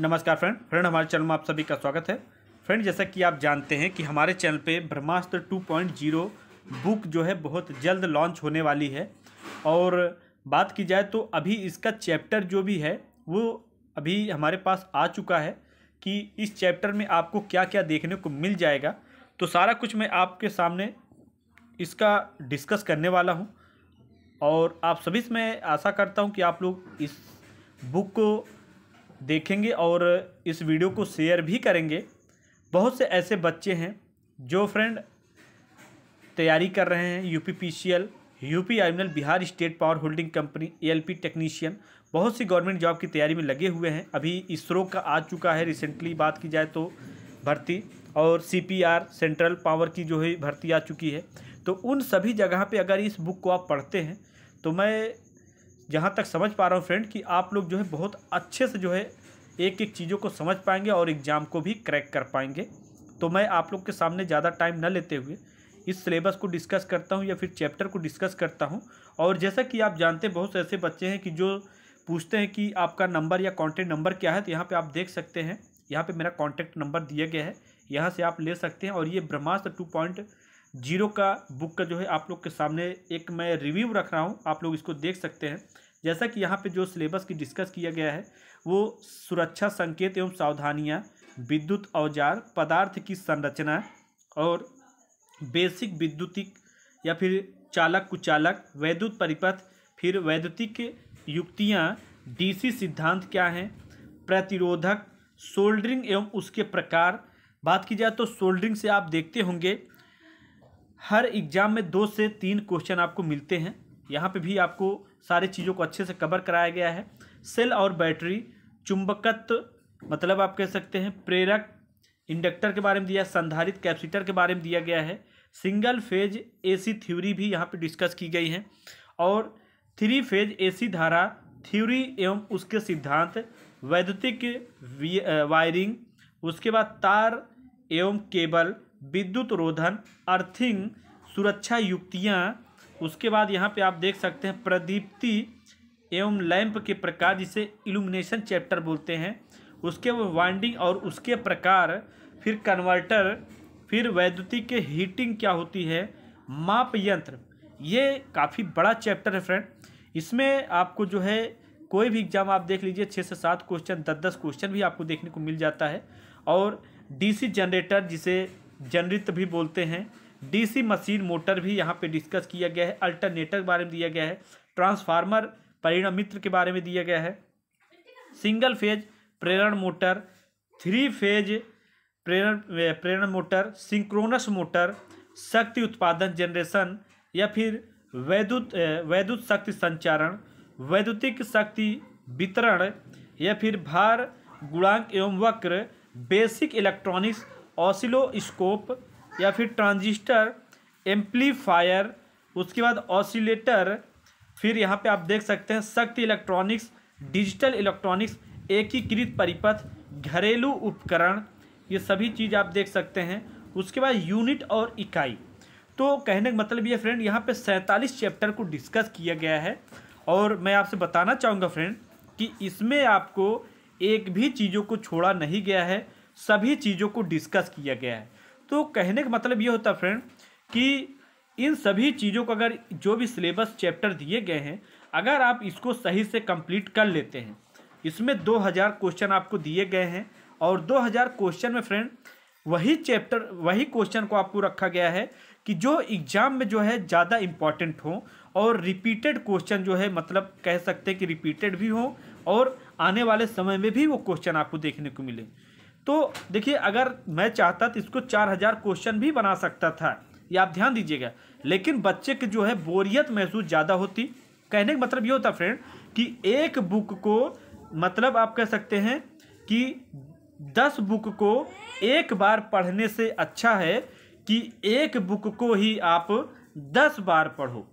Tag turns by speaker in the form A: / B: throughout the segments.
A: नमस्कार friend friend हमारे channel में आप सभी का स्वागत है। फ्रेंड, जैसा कि आप जानते हैं कि हमारे चैनल पे ब्रह्मास्त्र 2.0 बुक जो है बहुत जल्द लॉन्च होने वाली है। और बात की जाए तो अभी इसका चैप्टर जो भी है, वो अभी हमारे पास आ चुका है कि इस चैप्टर में आपको क्या क्या देखने को मिल जाएगा। तो सारा कुछ मैं आपके सामने इसका डिस्कस करने वाला हूँ। और आप सभी से मैं आशा करता हूँ कि आप लोग इस बुक को देखेंगे और इस वीडियो को शेयर भी करेंगे। बहुत से ऐसे बच्चे हैं जो फ्रेंड तैयारी कर रहे हैं UP P C L UP आइमिनल Bihar state power holding company ALP technician बहुत सी गवर्नमेंट जॉब की तैयारी में लगे हुए हैं। अभी इसरो का आ चुका है रिसेंटली बात की जाए तो भर्ती और सीपीआर सेंट्रल पावर की जो है भर्ती आ चुकी है। तो उन सभी जगह पे अगर इस बुक को आप पढ़ते हैं तो मैं जहाँ तक समझ पा रहा हूँ फ्रेंड कि आप लोग जो है बहुत अच्छे से जो है एक एक चीज़ों को समझ पाएँगे और एग्ज़ाम को भी क्रैक कर पाएँगे। तो मैं आप लोग के सामने ज़्यादा टाइम न लेते हुए इस सिलेबस को डिस्कस करता हूँ या फिर चैप्टर को डिस्कस करता हूँ। और जैसा कि आप जानते हैं, बहुत से ऐसे बच्चे हैं कि जो पूछते हैं कि आपका नंबर या कॉन्टैक्ट नंबर क्या है तो यहाँ पर आप देख सकते हैं, यहाँ पर मेरा कॉन्टैक्ट नंबर दिया गया है। यहाँ से आप ले सकते हैं और ये ब्रह्मास्त्र टू पॉइंट ज़ीरो का बुक का जो है आप लोग के सामने एक मैं रिव्यू रख रहा हूँ, आप लोग इसको देख सकते हैं। जैसा कि यहाँ पे जो सिलेबस की डिस्कस किया गया है, वो सुरक्षा, संकेत एवं सावधानियाँ, विद्युत औज़ार, पदार्थ की संरचना और बेसिक विद्युतिक या फिर चालक कुचालक, वैद्युत परिपथ, फिर वैद्युतिक युक्तियाँ डीसी सिद्धांत क्या हैं, प्रतिरोधक सोल्डरिंग एवं उसके प्रकार। बात की जाए तो सोल्डरिंग से आप देखते होंगे, हर एग्ज़ाम में दो से तीन क्वेश्चन आपको मिलते हैं। यहाँ पे भी आपको सारी चीज़ों को अच्छे से कवर कराया गया है। सेल और बैटरी चुंबकत्व मतलब आप कह सकते हैं, प्रेरक इंडक्टर के बारे में दिया संधारित कैपेसिटर के बारे में दिया गया है। सिंगल फ़ेज़ एसी थ्योरी भी यहाँ पे डिस्कस की गई है। और थ्री फ़ेज़ एसी धारा थ्योरी एवं उसके सिद्धांत, वैद्युतिक वायरिंग उसके बाद तार एवं केबल, विद्युत रोधन अर्थिंग सुरक्षा युक्तियाँ उसके बाद यहाँ पे आप देख सकते हैं प्रदीप्ति एवं लैंप के प्रकार, जिसे इल्यूमिनेशन चैप्टर बोलते हैं। उसके वाइंडिंग और उसके प्रकार, फिर कन्वर्टर, फिर वैद्युतिक हीटिंग क्या होती है, माप यंत्र। ये काफ़ी बड़ा चैप्टर है फ्रेंड। इसमें आपको जो है, कोई भी एग्ज़ाम आप देख लीजिए छः से सात क्वेश्चन दस दस क्वेश्चन भी आपको देखने को मिल जाता है। और डीसी जनरेटर, जिसे जनरित भी बोलते हैं डीसी मशीन मोटर भी यहाँ पे डिस्कस किया गया है, अल्टरनेटर के बारे में दिया गया है, ट्रांसफार्मर परिणाम मित्र के बारे में दिया गया है, सिंगल फ़ेज़ प्रेरण मोटर, थ्री फ़ेज़ प्रेरण प्रेरण मोटर, सिंक्रोनस मोटर, शक्ति उत्पादन जनरेशन या फिर वैद्युत वैद्युत शक्ति संचारण, वैद्युतिक शक्ति वितरण या फिर भार, गुणांक एवं वक्र, बेसिक इलेक्ट्रॉनिक्स, ऑसिलोस्कोप या फिर ट्रांजिस्टर, एम्पलीफायर, उसके बाद ऑसिलेटर, फिर यहाँ पे आप देख सकते हैं शक्ति इलेक्ट्रॉनिक्स, डिजिटल इलेक्ट्रॉनिक्स, एकीकृत परिपथ, घरेलू उपकरण, ये सभी चीज़ आप देख सकते हैं। उसके बाद यूनिट और इकाई। तो कहने का मतलब ये फ्रेंड, यहाँ पे सैंतालीस चैप्टर को डिस्कस किया गया है और मैं आपसे बताना चाहूँगा फ्रेंड कि इसमें आपको एक भी चीज़ों को छोड़ा नहीं गया है, सभी चीज़ों को डिस्कस किया गया है। तो कहने का मतलब ये होता फ्रेंड कि इन सभी चीज़ों को अगर जो भी सिलेबस चैप्टर दिए गए हैं, अगर आप इसको सही से कंप्लीट कर लेते हैं, इसमें 2000 क्वेश्चन आपको दिए गए हैं, और 2000 क्वेश्चन में फ्रेंड वही चैप्टर वही क्वेश्चन को आपको रखा गया है कि जो एग्ज़ाम में जो है ज़्यादा इंपॉर्टेंट हो, और रिपीटेड क्वेश्चन जो है मतलब कह सकते हैं कि रिपीटेड भी हो, और आने वाले समय में भी वो क्वेश्चन आपको देखने को मिले। तो देखिए, अगर मैं चाहता तो इसको चार हज़ार क्वेश्चन भी बना सकता था। ये आप ध्यान दीजिएगा। लेकिन बच्चे की जो है बोरियत महसूस ज़्यादा होती। कहने का मतलब ये होता फ्रेंड कि एक बुक को मतलब आप कह सकते हैं कि दस बुक को एक बार पढ़ने से अच्छा है कि एक बुक को ही आप दस बार पढ़ो।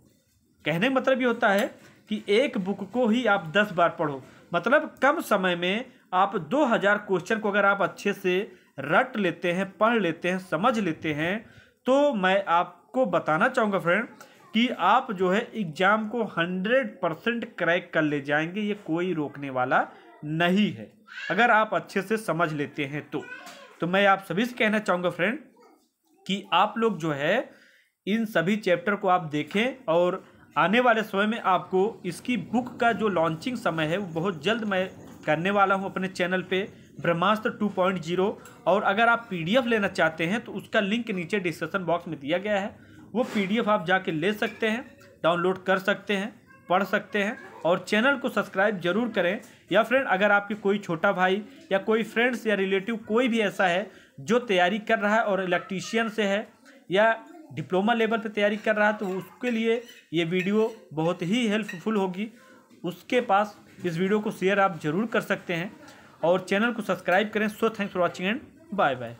A: कहने का मतलब ये होता है कि एक बुक को ही आप दस बार पढ़ो। मतलब कम समय में आप 2000 क्वेश्चन को अगर आप अच्छे से रट लेते हैं, पढ़ लेते हैं, समझ लेते हैं तो मैं आपको बताना चाहूँगा फ्रेंड कि आप जो है एग्ज़ाम को 100 परसेंट क्रैक कर ले जाएँगे, ये कोई रोकने वाला नहीं है। अगर आप अच्छे से समझ लेते हैं तो। तो मैं आप सभी से कहना चाहूँगा फ्रेंड कि आप लोग जो है इन सभी चैप्टर को आप देखें और आने वाले समय में आपको इसकी बुक का जो लॉन्चिंग समय है, वो बहुत जल्द मैं करने वाला हूँ अपने चैनल पे ब्रह्मास्त्र 2.0 और अगर आप पीडीएफ लेना चाहते हैं तो उसका लिंक नीचे डिस्क्रिप्शन बॉक्स में दिया गया है। वो पीडीएफ आप जाके ले सकते हैं डाउनलोड कर सकते हैं, पढ़ सकते हैं। और चैनल को सब्सक्राइब ज़रूर करें। या फ्रेंड अगर आपके कोई छोटा भाई या कोई फ्रेंड्स या रिलेटिव कोई भी ऐसा है, जो तैयारी कर रहा है और इलेक्ट्रीशियन से है, या डिप्लोमा लेवल पर तैयारी कर रहा है तो उसके लिए ये वीडियो बहुत ही हेल्पफुल होगी। उसके पास इस वीडियो को शेयर आप ज़रूर कर सकते हैं और चैनल को सब्सक्राइब करें। So thanks for watching and bye bye.